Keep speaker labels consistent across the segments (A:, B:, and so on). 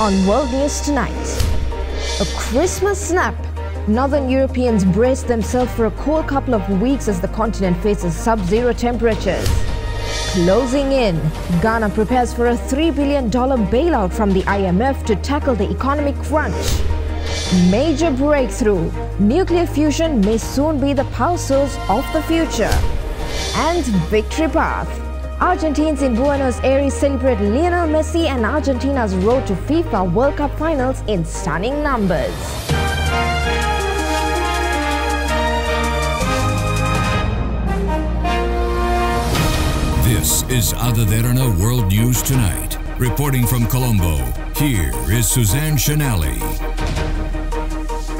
A: on World News Tonight. A Christmas snap. Northern Europeans brace themselves for a cold couple of weeks as the continent faces sub zero temperatures. Closing in, Ghana prepares for a $3 billion bailout from the IMF to tackle the economic crunch. Major breakthrough. Nuclear fusion may soon be the power source of the future. And victory path. Argentines in Buenos Aires celebrate Lionel Messi and Argentina's road to FIFA World Cup finals in stunning numbers.
B: This is Ada Derana World News Tonight. Reporting from Colombo, here is Suzanne Shanali.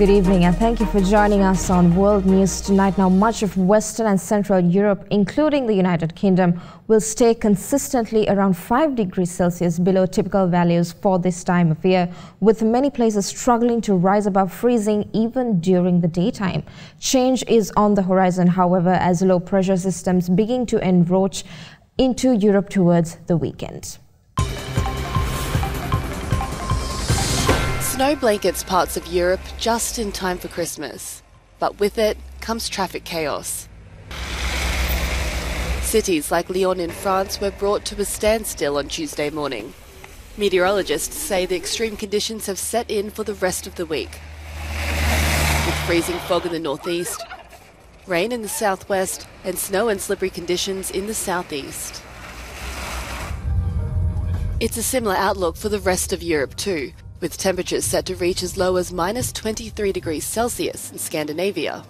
A: Good evening and thank you for joining us on World News tonight. Now, much of Western and Central Europe, including the United Kingdom, will stay consistently around 5 degrees Celsius below typical values for this time of year, with many places struggling to rise above freezing even during the daytime. Change is on the horizon, however, as low pressure systems begin to encroach into Europe towards the weekend.
C: Snow blankets parts of Europe just in time for Christmas, but with it comes traffic chaos. Cities like Lyon in France were brought to a standstill on Tuesday morning. Meteorologists say the extreme conditions have set in for the rest of the week. With freezing fog in the northeast, rain in the southwest, and snow and slippery conditions in the southeast. It's a similar outlook for the rest of Europe too, with temperatures set to reach as low as minus 23 degrees Celsius in Scandinavia.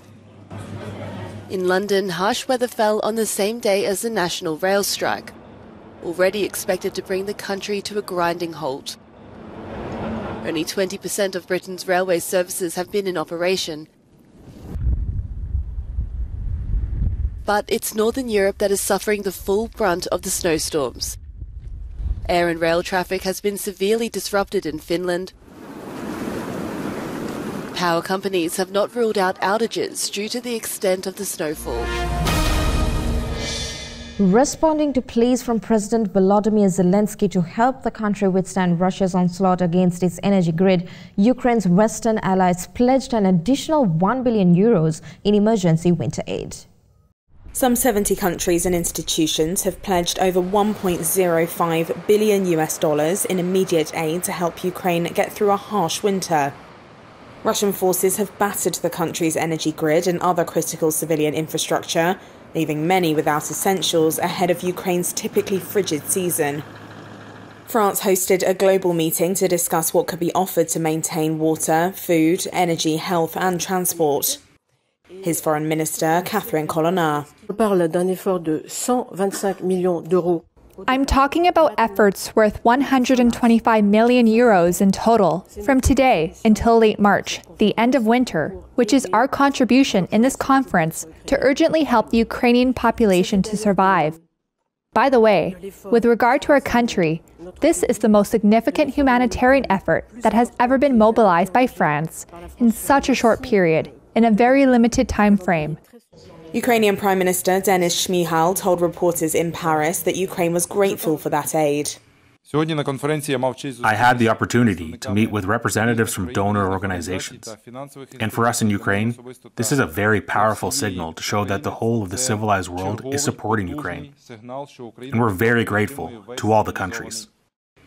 C: In London, harsh weather fell on the same day as the national rail strike, already expected to bring the country to a grinding halt. Only 20% of Britain's railway services have been in operation, but it's Northern Europe that is suffering the full brunt of the snowstorms. Air and rail traffic has been severely disrupted in Finland. Power companies have not ruled out outages due to the extent of the snowfall.
A: Responding to pleas from President Volodymyr Zelensky to help the country withstand Russia's onslaught against its energy grid, Ukraine's Western allies pledged an additional 1 billion euros in emergency winter aid.
D: Some 70 countries and institutions have pledged over 1.05 billion US dollars in immediate aid to help Ukraine get through a harsh winter. Russian forces have battered the country's energy grid and other critical civilian infrastructure, leaving many without essentials ahead of Ukraine's typically frigid season. France hosted a global meeting to discuss what could be offered to maintain water, food, energy, health, and transport. His foreign minister, Catherine Colonna.
E: I'm talking about efforts worth 125 million euros in total from today until late March, the end of winter, which is our contribution in this conference to urgently help the Ukrainian population to survive. By the way, with regard to our country, this is the most significant humanitarian effort that has ever been mobilized by France in such a short period in a very limited time frame.
D: Ukrainian Prime Minister Denis Shmyhal told reporters in Paris that Ukraine was grateful for that aid.
F: I had the opportunity to meet with representatives from donor organizations. And for us in Ukraine, this is a very powerful signal to show that the whole of the civilized world is supporting Ukraine. And we're very grateful to all the countries.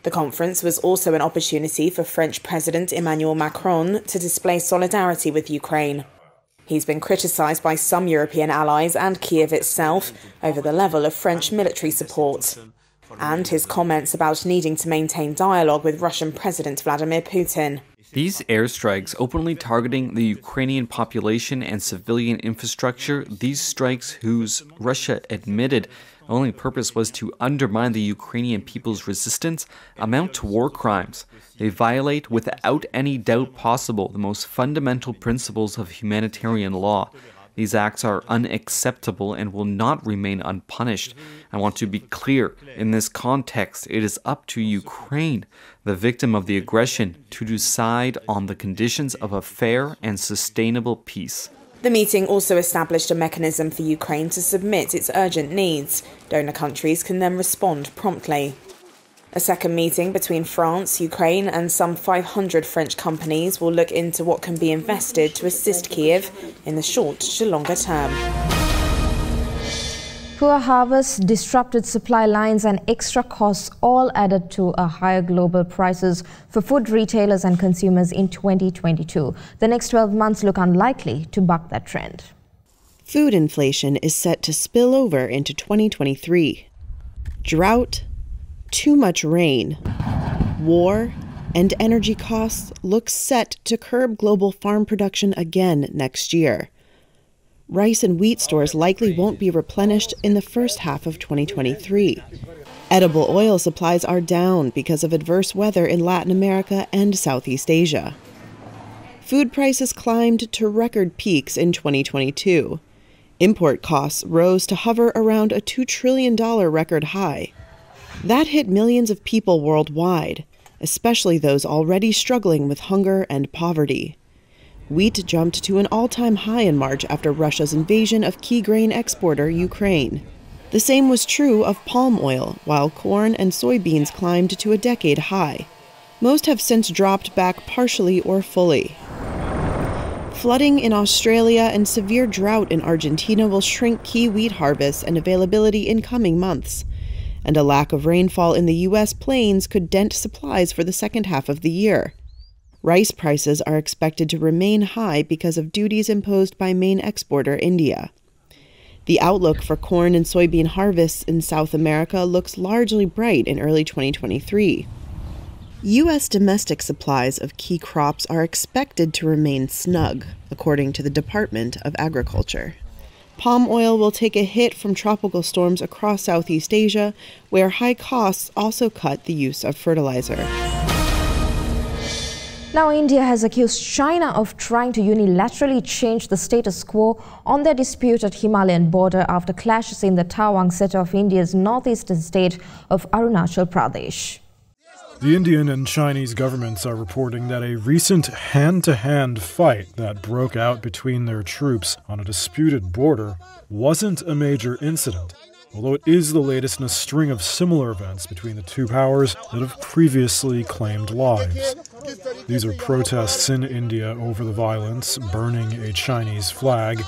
D: The conference was also an opportunity for French President Emmanuel Macron to display solidarity with Ukraine. He's been criticised by some European allies and Kiev itself over the level of French military support. And his comments about needing to maintain dialogue with Russian President Vladimir Putin.
G: These airstrikes openly targeting the Ukrainian population and civilian infrastructure, these strikes whose Russia admitted only purpose was to undermine the Ukrainian people's resistance, amount to war crimes. They violate, without any doubt possible, the most fundamental principles of humanitarian law. These acts are unacceptable and will not remain unpunished. I want to be clear in this context, it is up to Ukraine, the victim of the aggression, to decide on the conditions of a fair and sustainable peace.
D: The meeting also established a mechanism for Ukraine to submit its urgent needs. Donor countries can then respond promptly. A second meeting between France, Ukraine, and some 500 French companies will look into what can be invested to assist Kiev in the short to longer term.
A: Poor harvests, disrupted supply lines, and extra costs all added to a higher global prices for food retailers and consumers in 2022. The next 12 months look unlikely to buck that trend.
H: Food inflation is set to spill over into 2023. Drought, too much rain, war, and energy costs look set to curb global farm production again next year. Rice and wheat stores likely won't be replenished in the first half of 2023. Edible oil supplies are down because of adverse weather in Latin America and Southeast Asia. Food prices climbed to record peaks in 2022. Import costs rose to hover around a $2 trillion record high. That hit millions of people worldwide, especially those already struggling with hunger and poverty. Wheat jumped to an all time high in March after Russia's invasion of key grain exporter Ukraine. The same was true of palm oil, while corn and soybeans climbed to a decade high. Most have since dropped back partially or fully. Flooding in Australia and severe drought in Argentina will shrink key wheat harvests and availability in coming months and a lack of rainfall in the U.S. plains could dent supplies for the second half of the year. Rice prices are expected to remain high because of duties imposed by main exporter India. The outlook for corn and soybean harvests in South America looks largely bright in early 2023. U.S. domestic supplies of key crops are expected to remain snug, according to the Department of Agriculture. Palm oil will take a hit from tropical storms across Southeast Asia, where high costs also cut the use of fertilizer.
A: Now, India has accused China of trying to unilaterally change the status quo on their dispute at Himalayan border after clashes in the Tawang sector of India's northeastern state of Arunachal Pradesh.
I: The Indian and Chinese governments are reporting that a recent hand to hand fight that broke out between their troops on a disputed border wasn't a major incident, although it is the latest in a string of similar events between the two powers that have previously claimed lives. These are protests in India over the violence, burning a Chinese flag,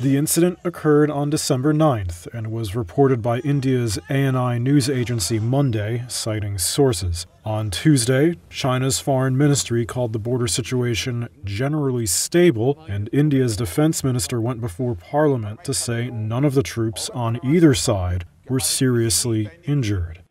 I: the incident occurred on December 9th and was reported by India's ANI news agency Monday, citing sources. On Tuesday, China's foreign ministry called the border situation generally stable, and India's defense minister went before parliament to say none of the troops on either side were seriously injured.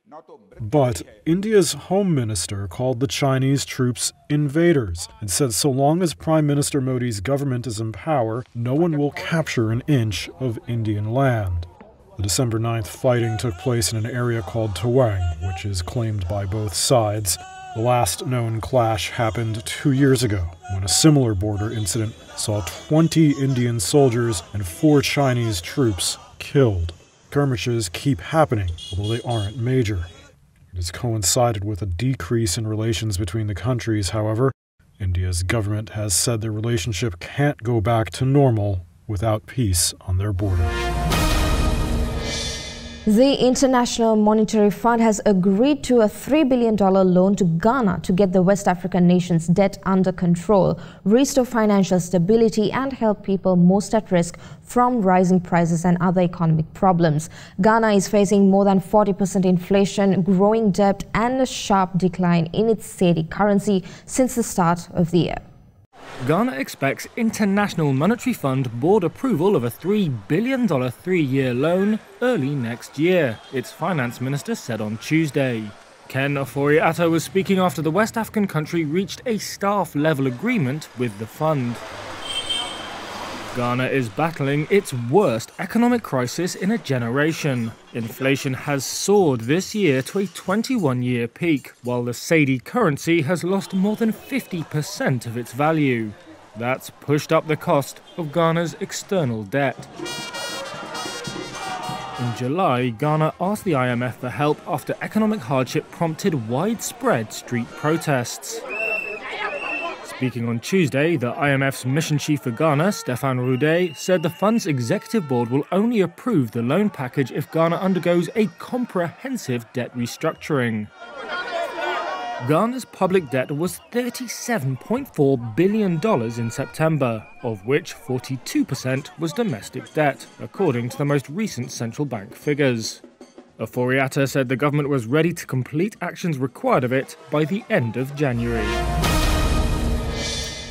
I: But India's Home Minister called the Chinese troops invaders and said so long as Prime Minister Modi's government is in power, no one will capture an inch of Indian land. The December 9th fighting took place in an area called Tawang, which is claimed by both sides. The last known clash happened two years ago when a similar border incident saw 20 Indian soldiers and four Chinese troops killed. Skirmishes keep happening, although they aren't major. It has coincided with a decrease in relations between the countries, however. India's government has said their relationship can't go back to normal without peace on their border.
A: The International Monetary Fund has agreed to a $3 billion loan to Ghana to get the West African nation's debt under control, restore financial stability, and help people most at risk from rising prices and other economic problems. Ghana is facing more than 40% inflation, growing debt, and a sharp decline in its cedi currency since the start of the year.
J: Ghana expects International Monetary Fund board approval of a $3 billion three year loan early next year, its finance minister said on Tuesday. Ken Ofori-Atta was speaking after the West African country reached a staff level agreement with the fund. Ghana is battling its worst economic crisis in a generation. Inflation has soared this year to a 21 year peak, while the cedi currency has lost more than 50% of its value. That's pushed up the cost of Ghana's external debt. In July, Ghana asked the IMF for help after economic hardship prompted widespread street protests. Speaking on Tuesday, the IMF's mission chief for Ghana, Stéphane Roudet, said the fund's executive board will only approve the loan package if Ghana undergoes a comprehensive debt restructuring. Ghana's public debt was $37.4 billion in September, of which 42% was domestic debt, according to the most recent central bank figures. Ofori-Atta said the government was ready to complete actions required of it by the end of January.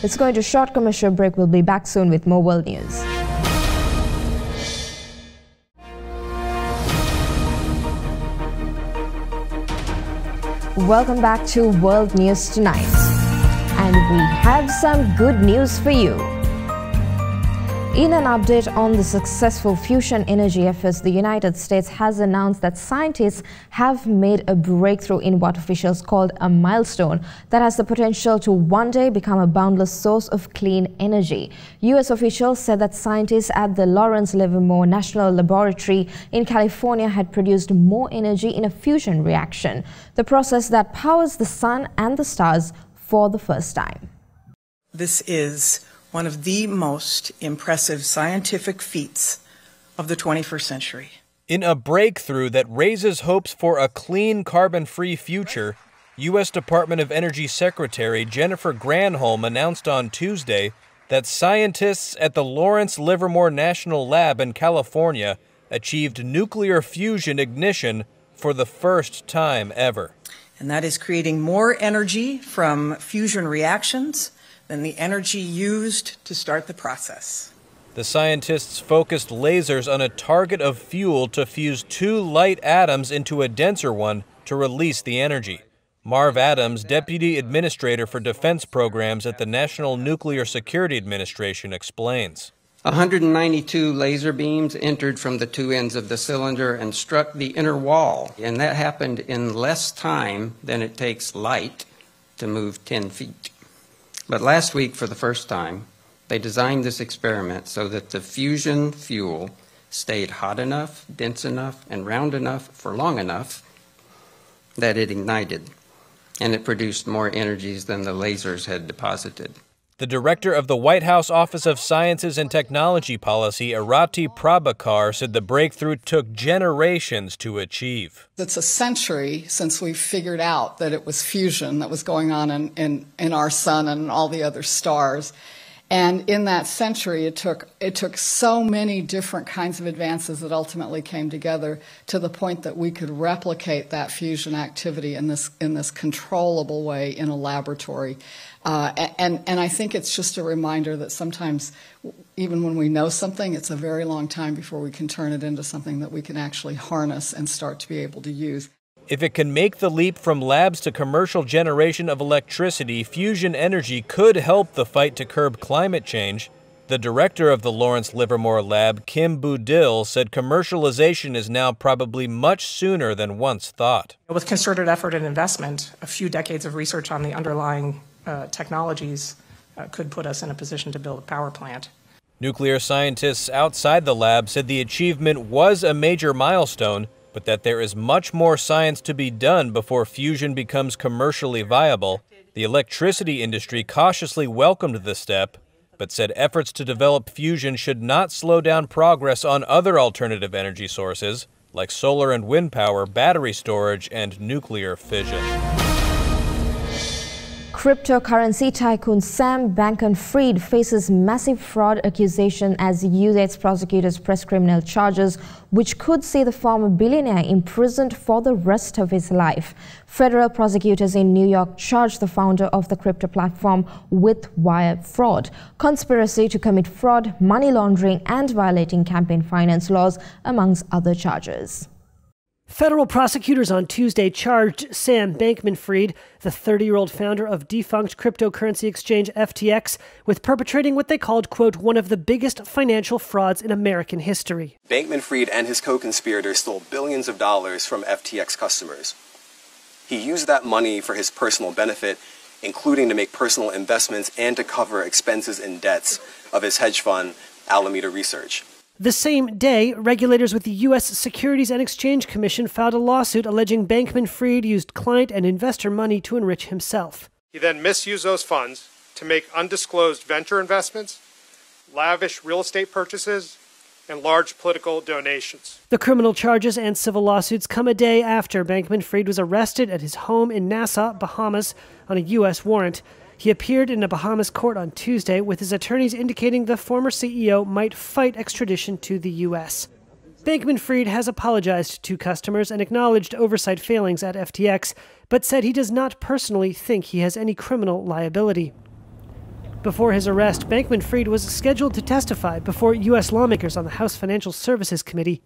A: Let's go into a short commercial break. We'll be back soon with more world news. Welcome back to World News Tonight. And we have some good news for you. In an update on the successful fusion energy efforts, the United States has announced that scientists have made a breakthrough in what officials called a milestone that has the potential to one day become a boundless source of clean energy. U.S. officials said that scientists at the Lawrence Livermore National Laboratory in California had produced more energy in a fusion reaction, the process that powers the sun and the stars for the first time.
K: This is one of the most impressive scientific feats of the 21st century.
L: In a breakthrough that raises hopes for a clean, carbon free future, U.S. Department of Energy Secretary Jennifer Granholm announced on Tuesday that scientists at the Lawrence Livermore National Lab in California achieved nuclear fusion ignition for the first time ever.
K: And that is creating more energy from fusion reactions than the energy used to start the process.
L: The scientists focused lasers on a target of fuel to fuse two light atoms into a denser one to release the energy. Marv Adams, Deputy Administrator for Defense Programs at the National Nuclear Security Administration, explains.
M: 192 laser beams entered from the two ends of the cylinder and struck the inner wall, and that happened in less time than it takes light to move 10 feet. But last week, for the first time, they designed this experiment so that the fusion fuel stayed hot enough, dense enough, and round enough for long enough that it ignited, and it produced more energies than the lasers had deposited.
L: The director of the White House Office of Sciences and Technology Policy, Arati Prabhakar, said the breakthrough took generations to achieve.
N: It's a century since we figured out that it was fusion that was going on in, in, in our sun and all the other stars. And in that century, it took, it took so many different kinds of advances that ultimately came together to the point that we could replicate that fusion activity in this, in this controllable way in a laboratory. Uh, and, and I think it's just a reminder that sometimes, even when we know something, it's a very long time before we can turn it into something that we can actually harness and start to be able to use.
L: If it can make the leap from labs to commercial generation of electricity, fusion energy could help the fight to curb climate change. The director of the Lawrence Livermore Lab, Kim Budil, said commercialization is now probably much sooner than once thought.
O: With concerted effort and investment, a few decades of research on the underlying uh, technologies uh, could put us in a position to build a power plant.
L: Nuclear scientists outside the lab said the achievement was a major milestone, but that there is much more science to be done before fusion becomes commercially viable. The electricity industry cautiously welcomed the step, but said efforts to develop fusion should not slow down progress on other alternative energy sources, like solar and wind power, battery storage, and nuclear fission.
A: Cryptocurrency tycoon Sam Bankman-Fried faces massive fraud accusation as U.S. prosecutors press criminal charges, which could see the former billionaire imprisoned for the rest of his life. Federal prosecutors in New York charged the founder of the crypto platform with wire fraud, conspiracy to commit fraud, money laundering, and violating campaign finance laws, amongst other charges.
P: Federal prosecutors on Tuesday charged Sam Bankman Fried, the 30 year old founder of defunct cryptocurrency exchange FTX, with perpetrating what they called, quote, one of the biggest financial frauds in American history.
Q: Bankman Fried and his co conspirators stole billions of dollars from FTX customers. He used that money for his personal benefit, including to make personal investments and to cover expenses and debts of his hedge fund, Alameda Research.
P: The same day, regulators with the U.S. Securities and Exchange Commission filed a lawsuit alleging Bankman Fried used client and investor money to enrich himself.
R: He then misused those funds to make undisclosed venture investments, lavish real estate purchases, and large political donations.
P: The criminal charges and civil lawsuits come a day after Bankman Fried was arrested at his home in Nassau, Bahamas, on a U.S. warrant. He appeared in a Bahamas court on Tuesday with his attorneys indicating the former CEO might fight extradition to the U.S. Bankman Fried has apologized to customers and acknowledged oversight failings at FTX, but said he does not personally think he has any criminal liability. Before his arrest, Bankman Fried was scheduled to testify before U.S. lawmakers on the House Financial Services Committee.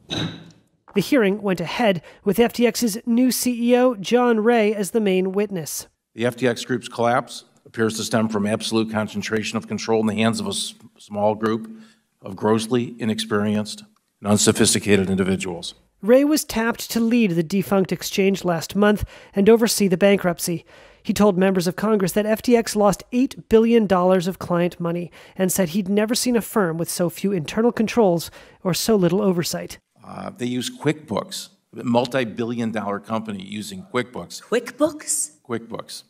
P: The hearing went ahead with FTX's new CEO, John Ray, as the main witness.
S: The FTX group's collapse appears to stem from absolute concentration of control in the hands of a small group of grossly inexperienced and unsophisticated individuals.
P: Ray was tapped to lead the defunct exchange last month and oversee the bankruptcy. He told members of Congress that FTX lost $8 billion of client money and said he'd never seen a firm with so few internal controls or so little oversight.
S: Uh, they use QuickBooks, a multi billion dollar company using QuickBooks.
T: QuickBooks?
S: QuickBooks.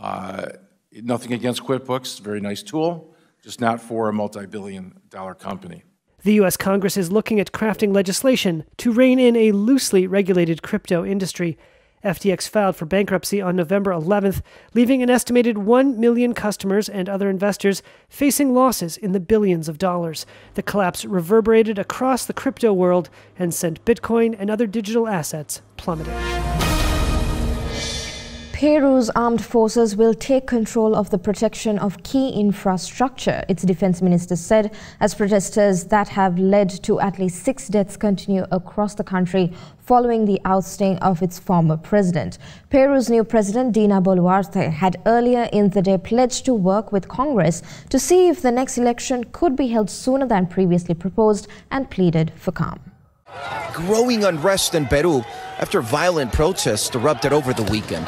S: Uh, nothing against QuickBooks, very nice tool, just not for a multi billion dollar company.
P: The U.S. Congress is looking at crafting legislation to rein in a loosely regulated crypto industry. FTX filed for bankruptcy on November 11th, leaving an estimated 1 million customers and other investors facing losses in the billions of dollars. The collapse reverberated across the crypto world and sent Bitcoin and other digital assets plummeting.
A: Peru's armed forces will take control of the protection of key infrastructure, its defense minister said, as protesters that have led to at least six deaths continue across the country following the ousting of its former president. Peru's new president, Dina Boluarte, had earlier in the day pledged to work with Congress to see if the next election could be held sooner than previously proposed and pleaded for calm.
U: Growing unrest in Peru after violent protests erupted over the weekend.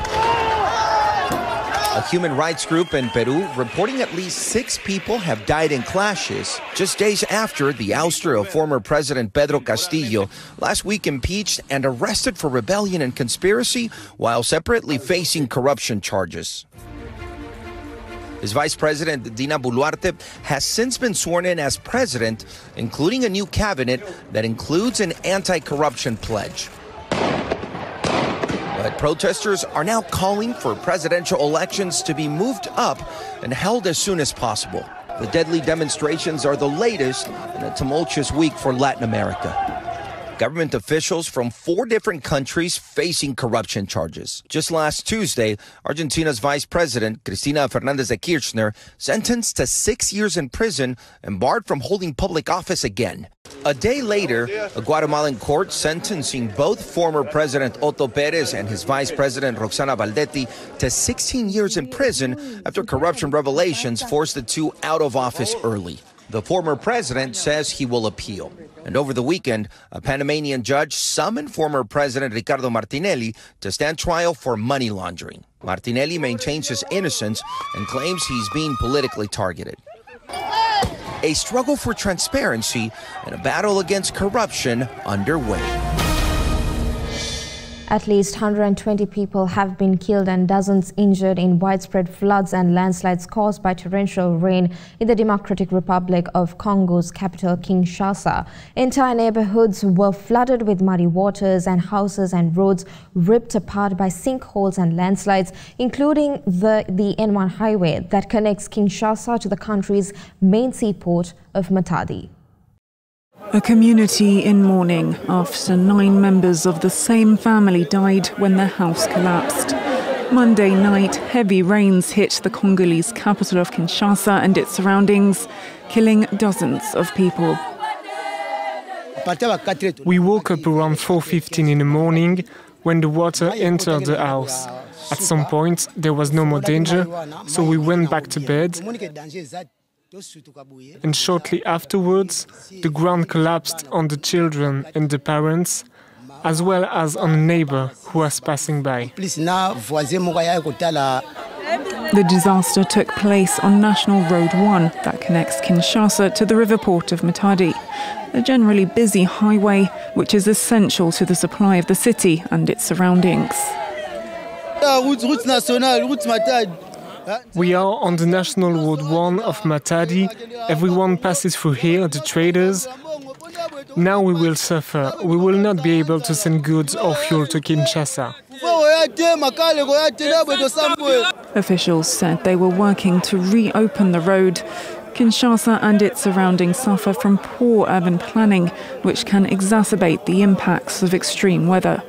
U: A human rights group in Peru reporting at least six people have died in clashes just days after the ouster of former President Pedro Castillo, last week impeached and arrested for rebellion and conspiracy while separately facing corruption charges. His vice president, Dina Boluarte, has since been sworn in as president, including a new cabinet that includes an anti corruption pledge. Protesters are now calling for presidential elections to be moved up and held as soon as possible. The deadly demonstrations are the latest in a tumultuous week for Latin America. Government officials from four different countries facing corruption charges. Just last Tuesday, Argentina's Vice President, Cristina Fernandez de Kirchner, sentenced to six years in prison and barred from holding public office again. A day later, a Guatemalan court sentencing both former President Otto Perez and his Vice President Roxana Baldetti to 16 years in prison after corruption revelations forced the two out of office early. The former president says he will appeal. And over the weekend, a Panamanian judge summoned former President Ricardo Martinelli to stand trial for money laundering. Martinelli maintains his innocence and claims he's being politically targeted. A struggle for transparency and a battle against corruption underway.
A: At least 120 people have been killed and dozens injured in widespread floods and landslides caused by torrential rain in the Democratic Republic of Congo's capital, Kinshasa. Entire neighborhoods were flooded with muddy waters and houses and roads ripped apart by sinkholes and landslides, including the, the N1 highway that connects Kinshasa to the country's main seaport of Matadi.
V: A community in mourning after nine members of the same family died when their house collapsed. Monday night, heavy rains hit the Congolese capital of Kinshasa and its surroundings, killing dozens of people.
W: We woke up around 4:15 in the morning when the water entered the house. At some point, there was no more danger, so we went back to bed and shortly afterwards, the ground collapsed on the children and the parents, as well as on a neighbor who was passing by.
V: The disaster took place on National Road 1 that connects Kinshasa to the river port of Matadi, a generally busy highway which is essential to the supply of the city and its surroundings.
W: We are on the National Road 1 of Matadi. Everyone passes through here, the traders. Now we will suffer. We will not be able to send goods or fuel to Kinshasa.
V: Officials said they were working to reopen the road. Kinshasa and its surroundings suffer from poor urban planning, which can exacerbate the impacts of extreme weather.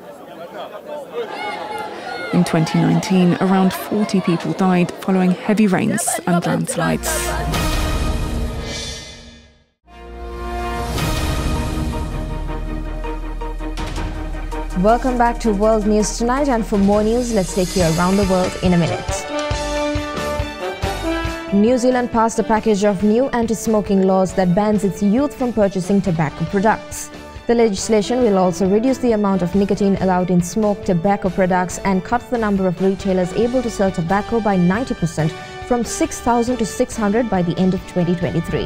V: In 2019, around 40 people died following heavy rains and landslides.
A: Welcome back to World News Tonight, and for more news, let's take you around the world in a minute. New Zealand passed a package of new anti smoking laws that bans its youth from purchasing tobacco products. The legislation will also reduce the amount of nicotine allowed in smoked tobacco products and cut the number of retailers able to sell tobacco by 90% from 6,000 to 600 by the end of 2023.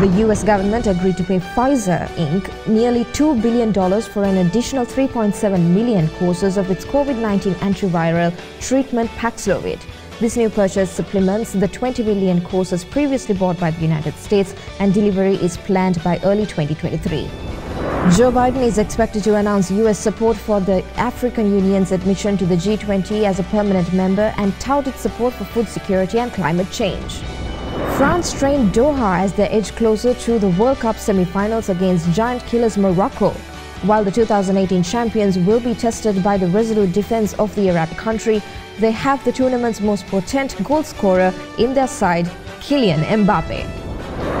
A: The US government agreed to pay Pfizer Inc. nearly $2 billion for an additional 3.7 million courses of its COVID 19 antiviral treatment Paxlovid. This new purchase supplements the 20 billion courses previously bought by the United States, and delivery is planned by early 2023. Joe Biden is expected to announce U.S. support for the African Union's admission to the G20 as a permanent member and touted support for food security and climate change. France trained Doha as they edge closer to the World Cup semi-finals against giant killers Morocco, while the 2018 champions will be tested by the resolute defense of the Arab country. They have the tournament's most potent goal scorer in their side, Kylian Mbappe.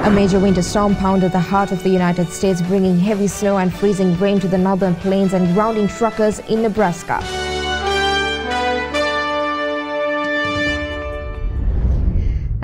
A: A major winter storm pounded the heart of the United States, bringing heavy snow and freezing rain to the northern plains and grounding truckers in Nebraska.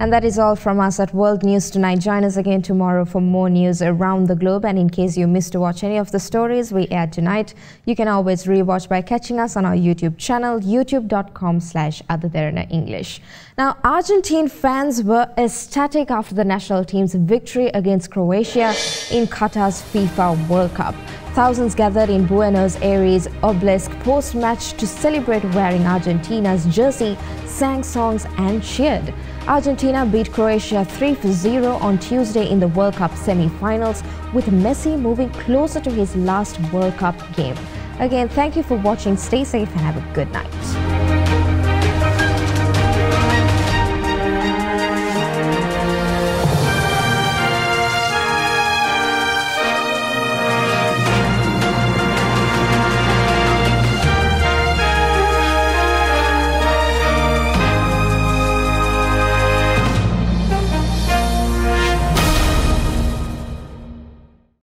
A: And that is all from us at World News Tonight. Join us again tomorrow for more news around the globe. And in case you missed to watch any of the stories we aired tonight, you can always rewatch by catching us on our YouTube channel, youtube.com slash English. Now, Argentine fans were ecstatic after the national team's victory against Croatia in Qatar's FIFA World Cup. Thousands gathered in Buenos Aires obelisk post-match to celebrate wearing Argentina's jersey, sang songs and cheered. Argentina beat Croatia 3-0 on Tuesday in the World Cup semi-finals, with Messi moving closer to his last World Cup game. Again, thank you for watching. Stay safe and have a good night.